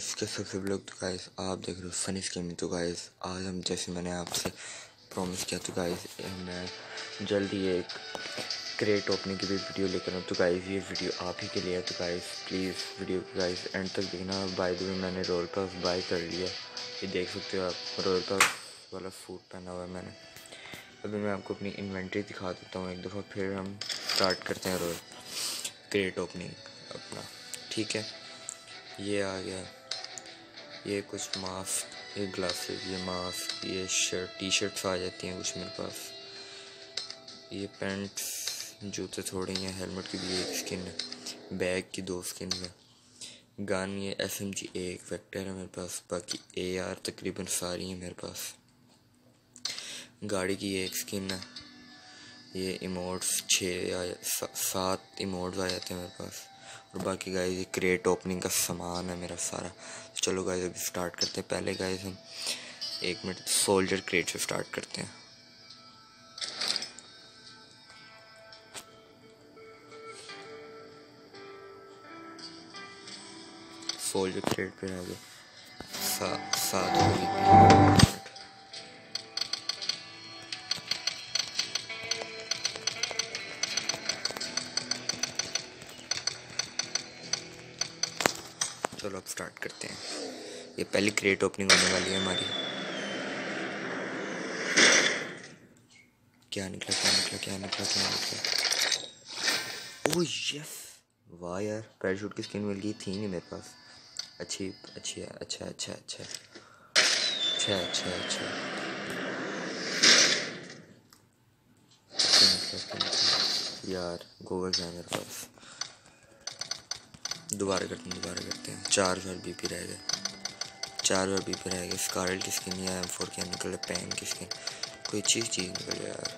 Guys کے سب سے لوگ تو گائز آپ دیکھ رہے ہو فنی اسکیم تو گائز آج ہم جیسے میں نے آپ سے پرومس کیا تو گائز میں جلدی ایک کریٹ اوپننگ کی بھی ویڈیو لے کر ہوں تو گائز یہ ویڈیو آپ ہی کے لیے ہے تو guys please video guys end تک دیکھنا بائی دو میں نے رول پاس بائی کر لیا یہ دیکھ سکتے ہو آپ رول پاس والا فوڈ پہنا ہوا ہے میں نے ابھی میں آپ کو اپنی انوینٹری دکھا دیتا ہوں ایک دفعہ پھر ہم اسٹارٹ کرتے ہیں رول کریٹ اوپننگ اپنا ٹھیک ہے یہ آ گیا یہ کچھ ماسک یہ گلاسز، یہ ماسک یہ شرٹ ٹی شرٹس آ جاتی ہیں کچھ میرے پاس۔ یہ پینٹس، جوتے تھوڑے ہیں، ہیلمٹ کی بھی ایک اسکن ہے، بیگ کی دو اسکن ہے۔ گن یہ ایس ایم جی ایک ویکٹر ہے میرے پاس، باقی اے آر تقریباً ساری ہیں میرے پاس۔ گاڑی کی ایک اسکن ہے، یہ ایموٹس چھ سات ایموٹس آ جاتے ہیں میرے پاس۔ اور باقی گائز یہ کریٹ اوپننگ کا سامان ہے میرا سارا۔ چلو گائز ابھی سٹارٹ کرتے ہیں۔ پہلے گائز ہم ایک منٹ سولجر کریٹ سے سٹارٹ کرتے ہیں۔ سولجر کریٹ پہ آگے سات چلو اب سٹارٹ کرتے ہیں۔ یہ پہلی کریٹ اوپننگ ہونے والی ہے ہماری۔ کیا نکلا کیا نکلا کیا نکلا کیا نکلا۔ او یس۔ واہ یار پیراشوٹ کی اسکن مل گئی، تھی نہیں میرے پاس۔ اچھی اچھی ہے اچھا اچھا اچھا۔ اچھا اچھا اچھا۔ یار، گوگل ہے میرے پاس۔ دوبارہ کرتے ہیں، دوبارہ کرتے ہیں۔ چار بار بی پی رہ گئے۔ چار بار بی پی رہ گئے۔ اسکارل کی اسکن یا ایم فور کیا نکلے پین کی۔ اسکن کوئی چیز چیز نکل یار۔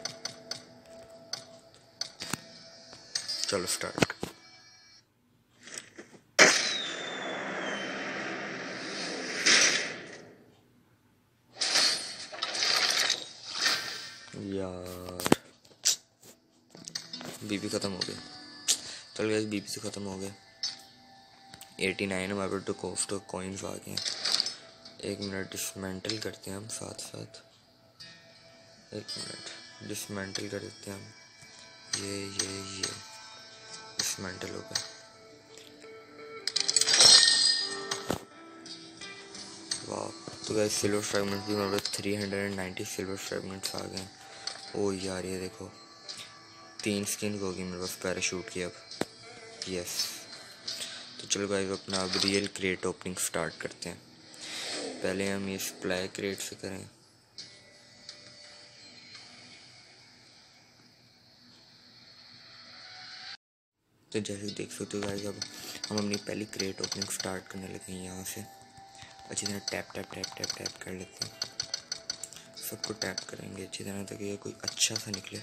چلو اسٹارٹ یار۔ بی پی ختم ہو گیا۔ چل گیا، بی پی سے ختم ہو گیا۔ ایٹی نائن ہمارے پاس ٹو کوئنس آ گئے ہیں ایک منٹ ڈسمینٹل کرتے ہیں ہم ساتھ ساتھ ایک منٹ ڈسمینٹل کر دیتے ہیں ہم یہ یہ یہ ڈسمینٹل ہو گیا تو گئے سلور فریگمنٹ بھی ہمارے پاس three hundred and ninety silver fragments آ گئے ہیں او یار یہ دیکھو تین اسکن ہوگی میرے پاس پیراشوٹ کی اب یس چلو گائز اپنا اب ریئل کریٹ اوپننگ سٹارٹ کرتے ہیں۔ پہلے ہم یہ سپلائی کریٹ سے کریں۔ تو جیسے دیکھ سکتے ہو گائز اب ہم اپنی پہلی کریٹ اوپننگ سٹارٹ کرنے لگے ہیں یہاں سے۔ اچھی طرح tap tap tap tap tap کر لیتے ہیں۔ سب کو ٹیپ کریں گے۔ اچھی طرح تک یہ کوئی اچھا سا نکلے۔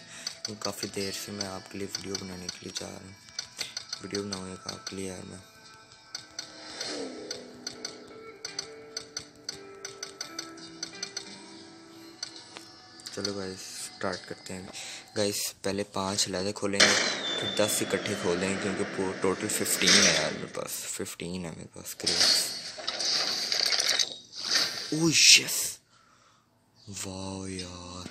کافی دیر سے میں آپ کے لیے ویڈیو بنانے کے لیے چاہ رہا ہوں۔ ویڈیو بناؤں گا آپ کے لیے یار میں۔ چلو گائز سٹارٹ کرتے ہیں۔ گائز پہلے پانچ علیحدہ کھولیں گے، پھر دس اکٹھے کھول دیں گے، کیونکہ ٹوٹل ففٹین ہے یار میرے پاس۔ ففٹین ہے میرے پاس کریٹس او یس واہ یار۔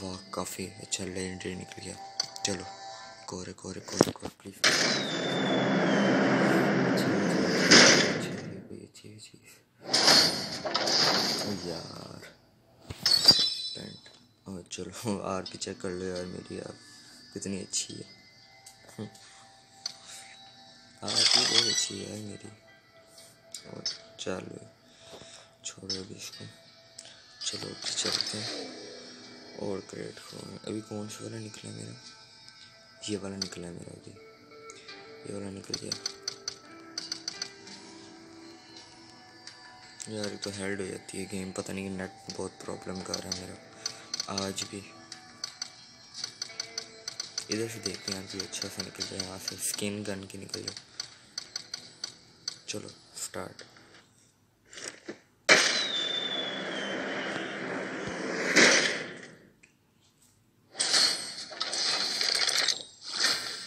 واہ، کافی اچھا لینڈری نکل گیا۔ چلو کورے کورے کورے کورے پلیز یار اور چلو، آر پی چیک کر لو یار میری، یار کتنی اچھی ہے۔ آر پی بہت اچھی ہے میری۔ اور چلو چھوڑو ابھی اس کو۔ چلو ابھی چلتے ہیں۔ اور کریٹ کھولیں ابھی کون سا والا نکلا میرا؟ یہ والا نکلا میرا ابھی۔ یہ والا نکل گیا۔ یار تو ہیلڈ ہو جاتی ہے۔ گیم پتہ نہیں کہ نیٹ بہت پرابلم کر رہا ہے میرا۔ آج بھی۔ ادھر سے دیکھتے ہیں کہ اچھا سا نکل جائے یہاں سے اسکن گن کی نکل جائے چلو اسٹارٹ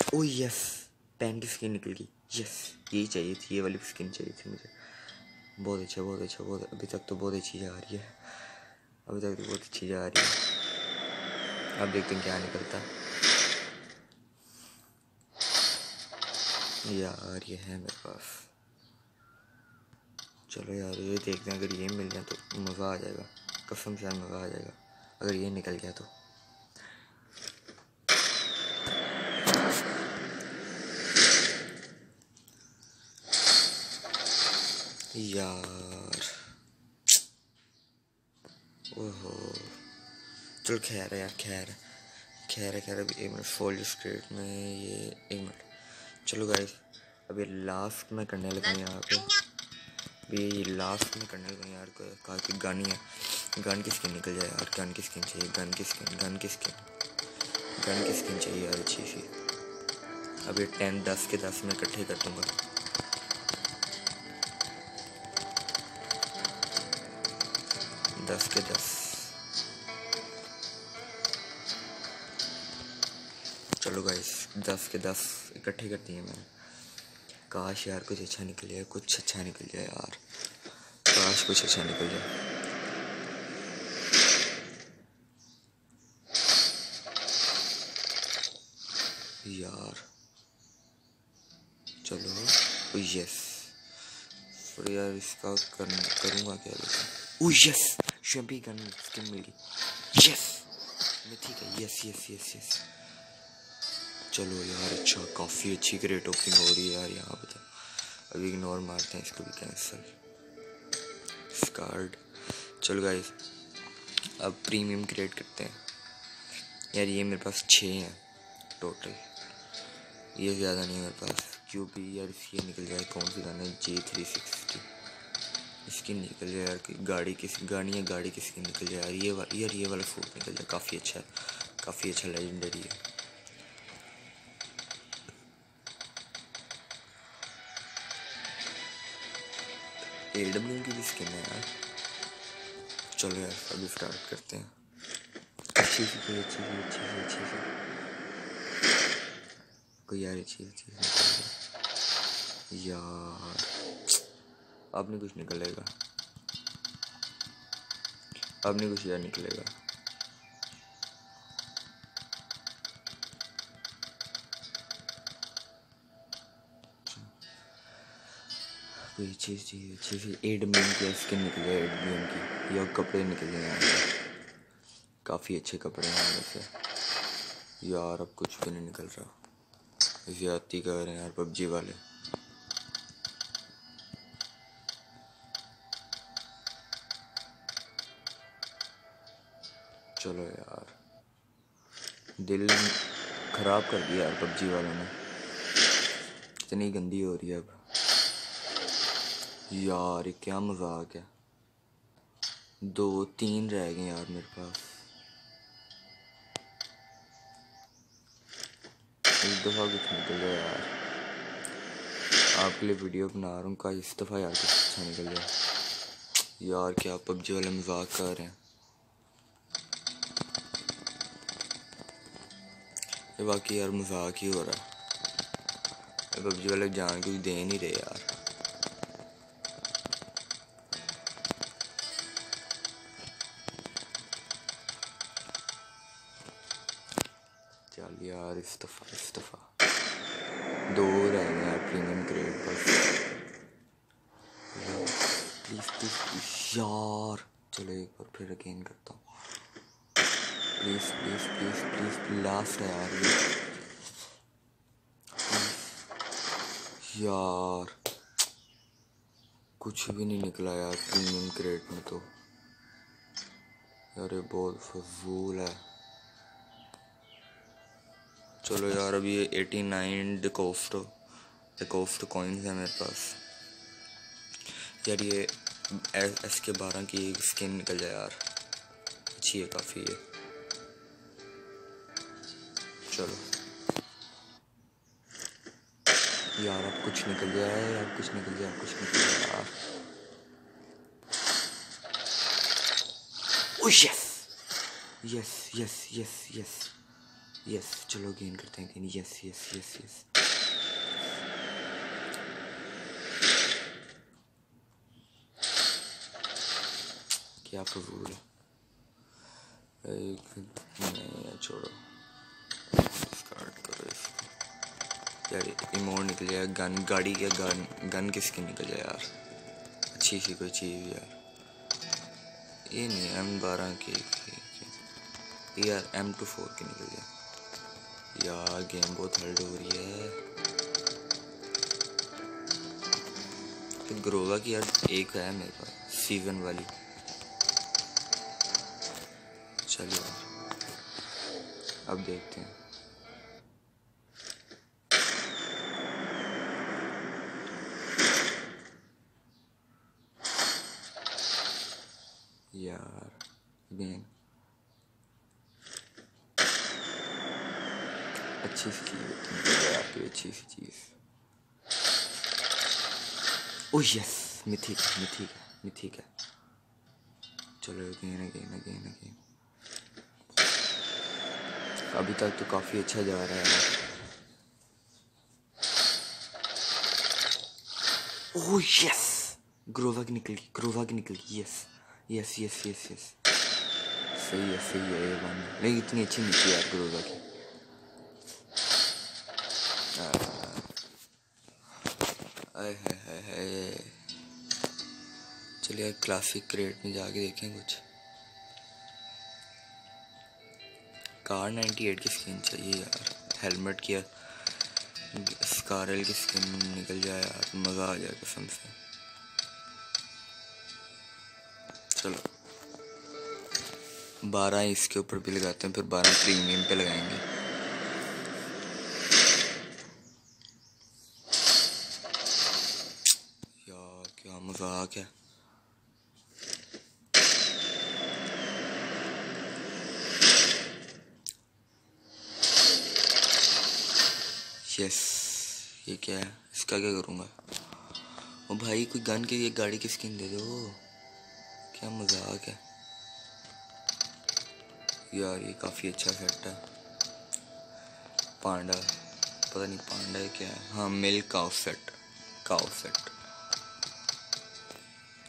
او یس پین کی اسکن نکل گئی۔ یس یہی چاہیے تھی، یہ والی اسکن چاہیے تھی مجھے۔ بہت اچھا بہت اچھا بہت۔ ابھی تک تو بہت اچھی جا رہی ہے۔ ابھی تک تو بہت اچھی جا رہی ہے۔ اب دیکھتے ہیں کیا نکلتا۔ یار، یہ ہے میرے پاس۔ چلو یار، یہ دیکھتے ہیں، اگر یہ مل جائے تو مزہ آ جائے گا۔ قسم سے مزہ آ جائے گا۔ اگر یہ نکل گیا تو۔ یار اوہو چلو خیر ہے یار خیر ہے خیر ہے خیر ابھی ایک منٹ فولڈ اسٹریٹ میں یہ ایک منٹ چلو گائز ابھی لاسٹ میں کرنے لگا یہاں پہ ابھی یہ لاسٹ میں کرنے لگا یار کہا کہ گن ہے گن کی اسکن نکل جائے یار گن کی اسکن چاہیے گن کی اسکن گن کی اسکن گن کی اسکن چاہیے یار اچھی سی ابھی ٹین دس کے دس میں اکٹھے کر دوں گا دس کے دس چلو گائز دس کے دس اکٹھے کر دیے میں نے۔ کاش یار کچھ اچھا نکل جائے، کچھ اچھا نکل جائے یار۔ کاش کچھ اچھا نکل جائے۔ یار۔ چلو یس یار اس کا کروں گا کیا او یس شیمپی گن اسکن مل گئی۔ یس میں ٹھیک ہے۔ یس یس یس یس چلو یار اچھا کافی اچھی کریٹ اوپننگ ہو رہی ہے یار یہاں پہ ابھی اگنور مارتے ہیں اس کو بھی کینسل اسکارڈ چلو گائز اب پریمیم کریٹ کرتے ہیں۔ یار یہ میرے پاس چھ ہیں ٹوٹل یہ زیادہ نہیں ہے میرے پاس۔ کیوں بھی یار اس یہ نکل جائے کون سی گانا جے تھری سکسٹی اس کی نکل جائے یار گاڑی کس گاڑی ہے، گاڑی کس کی نکل جائے یار یہ یار یہ والا فوٹ نکل جائے کافی اچھا ہے۔ کافی اچھا لیجنڈری ہے۔ ڈبلیو کی بھی اسکن ہے یار چلو یار ابھی اسٹارٹ کرتے ہیں اچھی سی کوئی اچھی سی اچھی سی اچھی سی کوئی یار اچھی اچھی یار اب نہیں کچھ نکلے گا اب نہیں کچھ یار نکلے گا کوئی چیز چاہیے اچھی سی ایڈ مین کی اسکن نکل جائے ایڈ کی۔ یا کپڑے نکل جائیں کافی اچھے کپڑے ہیں ویسے یار، اب کچھ بھی نہیں نکل رہا۔ زیادتی کر رہے ہیں یار، پب جی والے۔ چلو یار۔ دل خراب کر دیا یار، پب جی والوں نے۔ اتنی گندی ہو رہی ہے اب۔ یار کیا مذاق ہے؟ دو تین رہ گئے یار میرے پاس۔ ایک دفعہ کچھ نکل جائے یار۔ آپ کے لیے ویڈیو بنا رہا ہوں کا اس دفعہ یار کچھ اچھا نکل جائے۔ یار، کیا پب جی والے مذاق کر رہے ہیں؟ یہ باقی یار مذاق ہی ہو رہا ہے۔ پب جی والے جان کچھ دے نہیں رہے یار۔ کچھ بھی نہیں نکلا یار پریمیم کریٹ میں تو۔ یار یہ بہت فضول ہے۔ چلو یار ابھی یہ ایٹی نائن ڈیکوفٹ ڈیکوفٹ کوئنز ہیں میرے پاس۔ یار یہ ایس کے بارہ کی ایک اسکن نکل جائے یار۔ اچھی ہے کافی ہے چلو۔ یار اب کچھ نکل جائے اب کچھ نکل گیا، اب کچھ نکل گیا۔ یار یس یس یس یس یس یس چلو گین کرتے ہیں گین یس یس یس یس کیا فضول ہے۔ چھوڑو۔ یار ایموڑ نکل جائے، گن، گاڑی کے گن گن کس کی نکل جائے یار؟ اچھی سی کوئی چیز یار۔ یہ نہیں، ایم بارہ کی یار ایم ٹو فور کی نکل جائے۔ یار گیم بہت ہلڈ ہو رہی ہے۔ گروگا کی یار ایک ہے میرے پاس سیزن والی۔ چلیے۔ اب دیکھتے ہیں یار اگین اچھی سی چیز ہوتی ہے آپ کی اچھی سی چیز۔ او یس میتھک میتھک ہے میتھک ہے چلو اگین اگین اگین اگین ابھی تک تو کافی اچھا جا رہا ہے۔ او یس گرووا کی نکل گئی گرووا کی نکل گئی۔ یس یس یس یس یس۔ صحیح ہے صحیح ہے یہ اتنی اچھی نہیں تھی یار گرووا کی چلیے کلاسک کریٹ میں جا کے دیکھیں کچھ کار نائنٹی ایٹ کی اسکن چاہیے یار ہیلمٹ کیا اسکارل کی اسکن نکل جائے یار مزہ آ جائے قسم سے بارہ اس کے اوپر بھی لگاتے ہیں، پھر بارہ پریمیم پہ لگائیں گے۔ یار، کیا مذاق ہے۔ یس یہ کیا ہے؟ اس کا کیا کروں گا؟ او بھائی، کوئی گن کے یہ گاڑی کی اسکن دے دو کیا مذاق ہے۔ یار، یہ کافی اچھا سیٹ ہے۔ پانڈا، پتہ نہیں پانڈا ہے کیا ہے۔ ہاں مل کاؤ سیٹ کاؤ سیٹ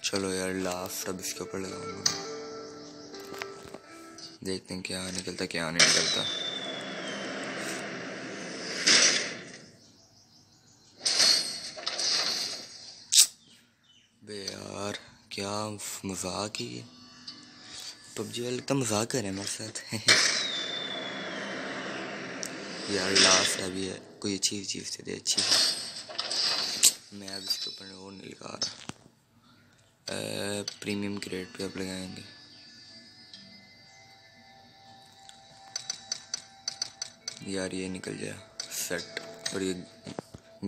چلو یار لاسٹ اب اس کے اوپر لگاؤں گا۔ دیکھتے ہیں کیا نکلتا، کیا نہیں نکلتا۔ بے یار، کیا مذاق ہی ہے پب جی والے تو مذاق کر رہے ہیں ہمارے ساتھ۔ یار لاسٹ ابھی ہے۔ کوئی اچھی چیز دے دے، اچھی۔ میں اب اس کے اوپر وہ نہیں لگا رہا۔ پریمیم گریڈ پہ اب لگائیں گے۔ یار، یہ نکل جائے۔ سیٹ اور یہ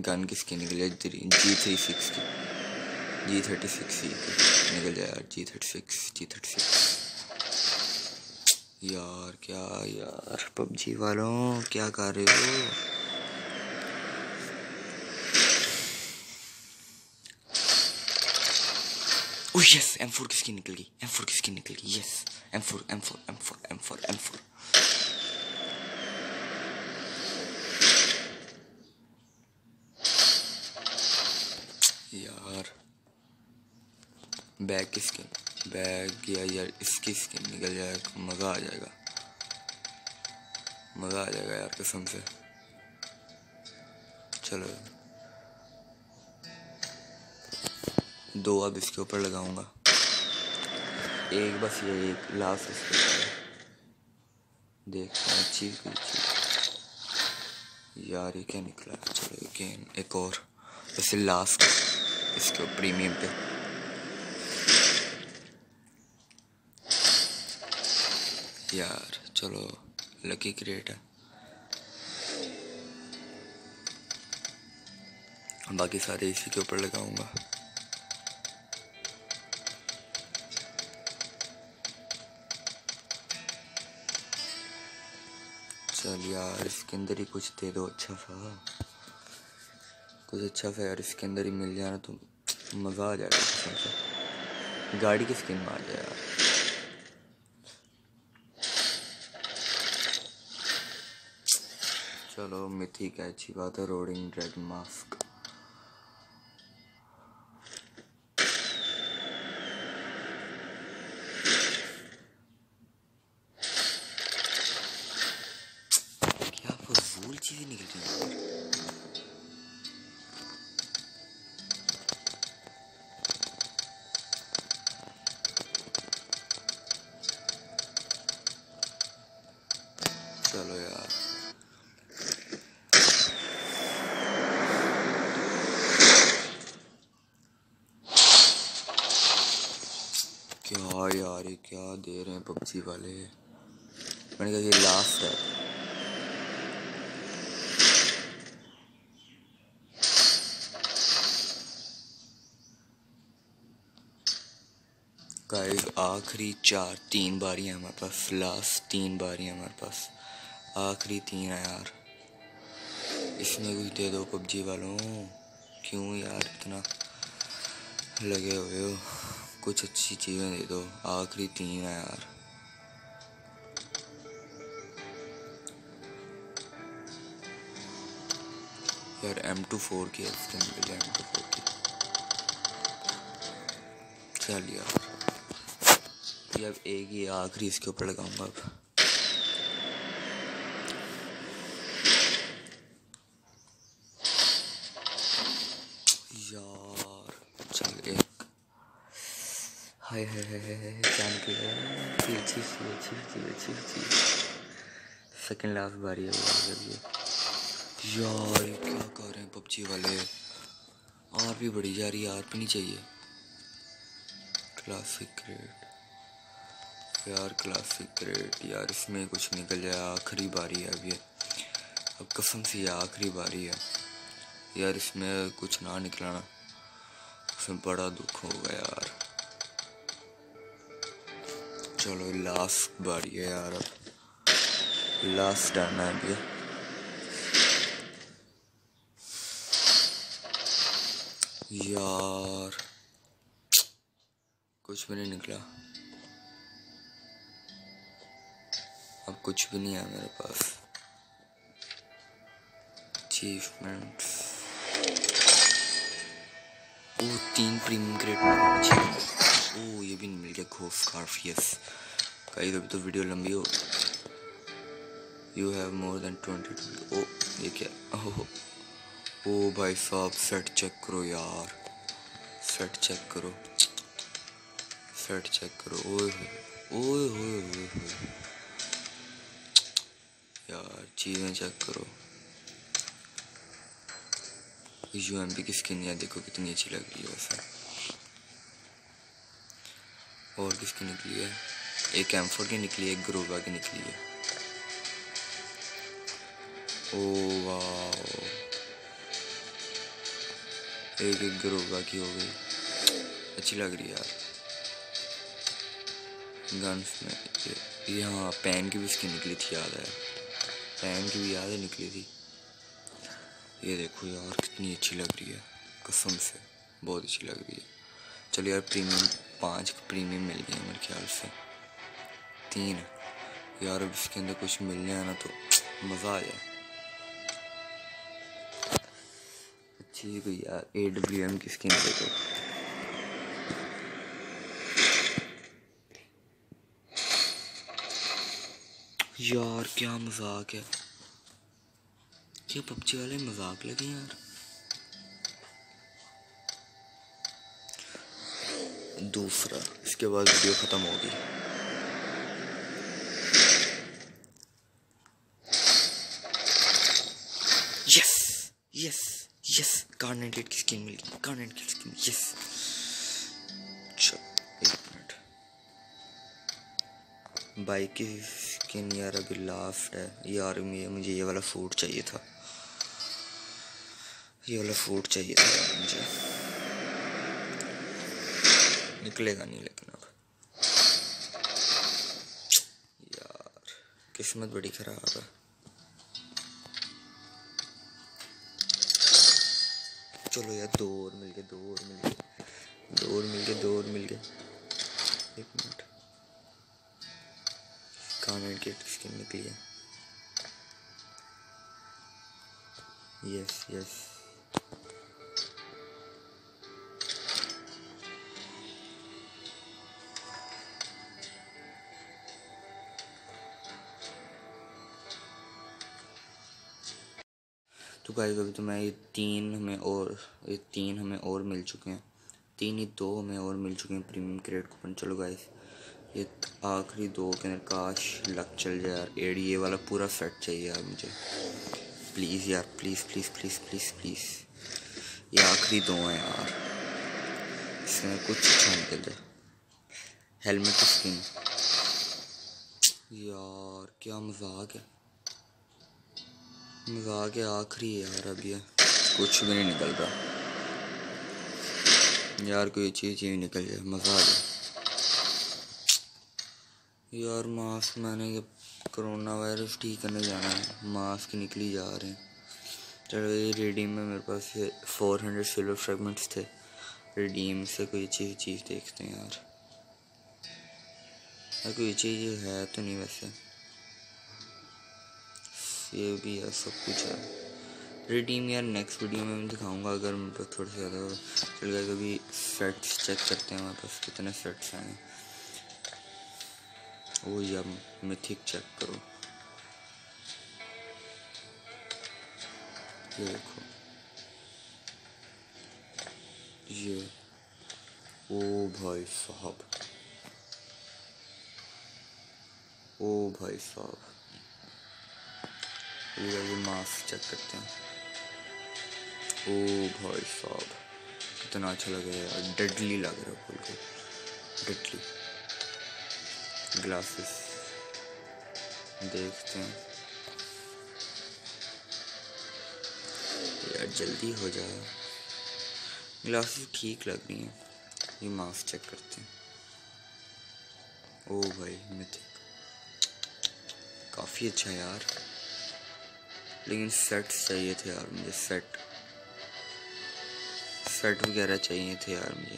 گن کس کی نکل جائے؟ جی, جی تھری سکس کی۔ جی تھرٹی سکس ہی نکل جائے یار G thirty six G thirty six. یار، کیا یار؟ پب جی والوں، کیا کر رہے ہو؟ او یس ایم فور کس کی نکل گئی ایم فور کس کی نکل گئی، yes M four M four M four M four M four یار بیگ کی اسکن بیگ یا یار اس کی اسکن نکل جائے گا مزہ آ جائے گا مزہ آ جائے گا یار قسم سے چلو دو اب اس کے اوپر لگاؤں گا ایک بس یہ ایک لاسٹ اس کے اوپر دیکھتے ہیں اچھی چیز یار یہ کیا نکلا چلو اگین ایک اور ویسے لاسٹ اس کے پریمیم پہ یار، چلو لکی کریٹ ہے باقی سارے اسی کے اوپر لگاؤں گا۔ چل یار، اس کے اندر ہی کچھ دے دو اچھا سا۔ کچھ اچھا سا یار، اس کے اندر ہی مل جانا تو مزہ آ جائے گا۔ گاڑی کی اسکن میں آ جائے یار؟ چلو متھی ہے اچھی بات ہے روڈنگ ڈریگن ماسک۔ کیا یار، یہ کیا دے رہے ہیں پب جی والے؟ میں نے کہا یہ لاسٹ ہے۔ گائز آخری چار تین باری ہیں ہمارے پاس۔ لاسٹ تین باری ہیں ہمارے پاس۔ آخری تین ہے یار۔ اس میں کچھ دے دو پب جی والوں۔ کیوں یار اتنا لگے ہوئے ہو؟ کچھ اچھی چیزیں دے دو، آخری تین ہے یار۔ یار ایم ٹو فور کی اس کے اندر ایم ٹو فور کی چل یار۔ یہ اب ایک ہی آخری اس کے اوپر لگاؤں گا اب یار چل ایک ہائے ہائے ہائے ہائے کیا نکلا اچھی اچھی اچھی اچھی اچھی سیکنڈ لاسٹ باری ہے یار کیا کر رہے ہیں پب جی والے آر بھی بڑی جا رہی ہے آر بھی نہیں چاہیے کلاسک کریٹ یار کلاسک کریٹ یار اس میں کچھ نکل جائے آخری باری ہے اب یہ اب قسم سے یہ آخری باری ہے یار اس میں کچھ نہ نکلانا اس میں بڑا دکھ ہوگا یار چلو لاسٹ باری ہے یار اب۔ لاسٹ ٹائم ہے اب یار۔ کچھ بھی نہیں نکلا۔ اب کچھ بھی نہیں ہے میرے پاس۔ اچیومنٹ او تین پریمیم کریٹ او یہ بھی نہیں مل گیا۔ خوف کارف یس کئی ابھی تو ویڈیو لمبی ہو۔ You have more than twenty oh یہ کیا؟ اوہ او بھائی صاحب سیٹ چیک کرو یار۔ سیٹ چیک کرو۔ سیٹ چیک کرو۔ اوئے ہوئے ہوئے ہوئے ہوئے یار، چیزیں چیک کرو۔ یو ایم پی کی اسکن یار دیکھو کتنی اچھی لگ رہی ہے۔ ویسے اور کس کی نکلی ہے؟ ایک ایم فور کی نکلی ہے، ایک گروبا کی نکلی ہے۔ او واو ایک ایک گروبا کی ہو گئی۔ اچھی لگ رہی ہے یار۔ گنس میں یہ ہاں پین کی بھی اس کی نکلی تھی، یاد ہے۔ پین کی بھی یاد ہے، نکلی تھی۔ یہ دیکھو یار، کتنی اچھی لگ رہی ہے۔ قسم سے، بہت اچھی لگ رہی ہے۔ چلو یار پریمیم پانچ پریمیم مل گئے میرے خیال سے۔ تین۔ یار اب اس کے اندر کچھ ملنے آنا تو مزہ آ جائے۔ اچھی کوئی یار اے ڈبلیو ایم کی اسکیم دے دو یار، کیا مذاق ہے۔ کیا پب والے مذاق لگے یار۔ دوسرا۔ اس کے بعد ویڈیو ختم ہوگی۔ یس یس یس۔ کار نائنٹی کی اسکین مل گئی کار نائنٹی ایٹ یس ایک منٹ۔ بائک کی اسکن یار ابھی لاسٹ ہے۔ یار، مجھے یہ والا فوڈ چاہیے تھا۔ یہ والا فوڈ چاہیے تھا۔ مجھے۔ نکلے گا، نہیں لیکن اب۔ یار، قسمت بڑی خراب ہے۔ چلو یار دو اور مل گئے دو اور مل گئے۔ دو اور مل گئے دو اور مل گئے۔ ایک منٹ۔ کانٹ کی اسکن نکلی ہے۔ یس یس۔ تو گائز ابھی تو میں یہ تین ہمیں اور یہ تین ہمیں اور مل چکے ہیں۔ تین ہی دو ہمیں اور مل چکے ہیں پریمیم کریٹ کوپن چلو گائز یہ آخری دو کے اندر کاش لک چل جائے یار۔ ایڈی اے والا پورا سیٹ چاہیے یار مجھے۔ پلیز یار please please please please please یہ آخری دو ہیں یار۔ اس میں کچھ اچھا نکل جائے۔ ہیلمٹ اسکن یار، کیا مزاق ہے۔ مزاق ہے آخری یار اب یہ کچھ بھی نہیں نکل رہا یار کوئی چیز چیز نکل جائے مزہ آ جائے یار ماسک میں نے کرونا وائرس ٹھیک کرنے جانا ہے، ماسک نکلی جا رہے ہیں۔ چلو، یہ ریڈیم میں میرے پاس فور ہنڈریڈ سلور فریگمنٹس تھے۔ ریڈیم سے کوئی اچھی چیز دیکھتے ہیں یار کوئی چیز ہے تو نہیں ویسے۔ یہ بھی ہے، سب کچھ ہے۔ ریڈیم یار نیکسٹ ویڈیو میں میں دکھاؤں گا اگر میرے پاس تھوڑا سا زیادہ چل گیا، کبھی سیٹس چیک کرتے ہیں ہمارے پاس، کتنے سیٹس ہیں۔ وہ یا میتھک چیک کرو یہ دیکھو۔ یہ، او بھائی صاحب۔ او بھائی صاحب۔ یہ ماسک چیک کرتے ہیں او بھائی صاحب کتنا اچھا لگ رہا ہے ڈیڈلی لگ رہا ہے بالکل ڈیڈلی گلاسز دیکھتے ہیں یار جلدی ہو جائے گلاسز ٹھیک لگ رہی ہیں یہ ماسک چیک کرتے ہیں او بھائی میتھک کافی اچھا یار لیکن سیٹس چاہیے تھے یار مجھے. سیٹ سیٹ وغیرہ چاہیے تھے یار مجھے.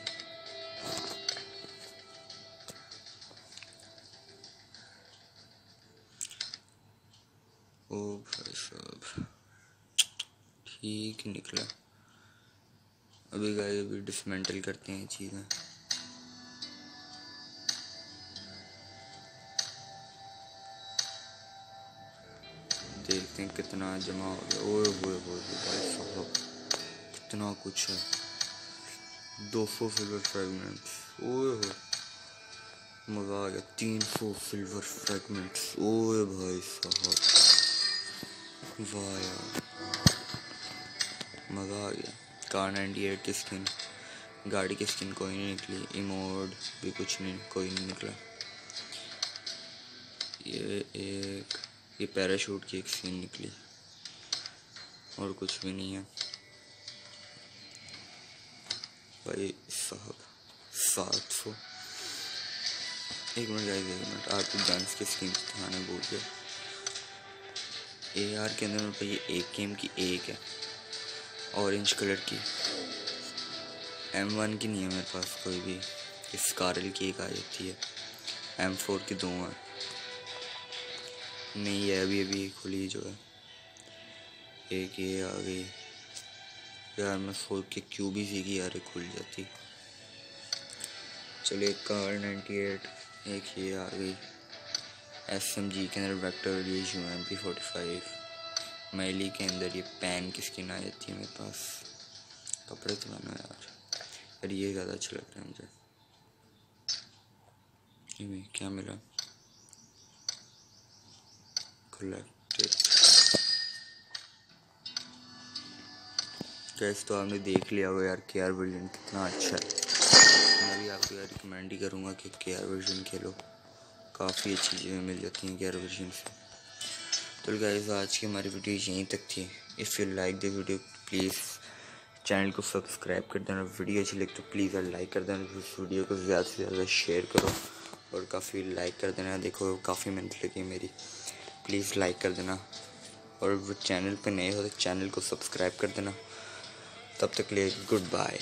او بھائی صاحب. ٹھیک نکلا. ابھی گائے ابھی ڈسمینٹل کرتے ہیں چیزیں. دیکھتے ہیں کتنا جمع ہو گیا۔ اوے ہوئے ہوئے بھائی صاحب، کتنا کچھ ہے۔ دو سو سلور فریگمنٹس اوے ہوئے۔ مزہ آ گیا۔ تین سو سلور فریگمنٹس اوے بھائی صاحب۔ واہ یار۔ مزہ آ گیا۔ کار نائنٹی ایٹ کی اسکن گاڑی کی اسکن کوئی نہیں نکلی۔ ایموڈ بھی کچھ نہیں، کوئی نہیں نکلا۔ یہ ایک یہ پیراشوٹ کی ایک سین نکلی۔ اور کچھ بھی نہیں ہے۔ بھائی صاحب سات سو ایک منٹ جائے ایک منٹ۔ آپ کو ڈانس کی اسکیم دکھانے بول گیا اے آر کے اندر میرے پاس یہ ایک گیم کی ایک ہے۔ اورنج کلر کی۔ ایم ون کی نہیں ہے میرے پاس کوئی بھی۔ اسکارل کی ایک آ جاتی ہے۔ ایم فور کی دو ہیں۔ نہیں ہے، ابھی ابھی کھلی جو ہے۔ ایک یہ آ گئی۔ یار میں سوچ کے کیوں بھی سی کی یار کھل جاتی۔ چلو، ایک کار نائنٹی ایٹ ایک یہ آ گئی۔ ایس ایم جی کے اندر ویکٹر یہ جو ایم پی فورٹی فائیو میلی کے اندر یہ پین کی اسکن آ جاتی ہے میرے پاس۔ کپڑے تو بنا یار۔ یار یہ زیادہ اچھا لگ رہا ہے مجھے۔ کیا ملا؟ گیس تو آپ نے دیکھ لیا ہو یار کے آر ورژن کتنا اچھا ہے. میں بھی آپ کو یار ریکمینڈ ہی کروں گا کہ کے آر ورژن کھیلو. کافی اچھی چیزیں مل جاتی ہیں کے آر ورژن سے. تو گیس آج کی ہماری ویڈیو یہیں تک تھی. If you like the video please channel کو سبسکرائب کر دینا. ویڈیو اچھی لگے تو پلیز یار لائک کر دینا. اس ویڈیو کو زیادہ سے زیادہ شیئر کرو. اور کافی لائک کر دینا. دیکھو، کافی محنت لگی میری. پلیز لائک کر دینا اور وہ چینل پہ نئے ہو تو چینل کو سبسکرائب کر دینا تب تک لیے گڈ بائے